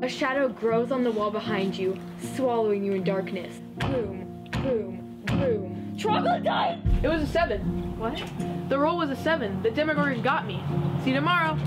A shadow grows on the wall behind you, swallowing you in darkness. Boom, boom, boom. Troglodyte! It was a seven. What? The roll was a seven. The Demogorgon got me. See you tomorrow.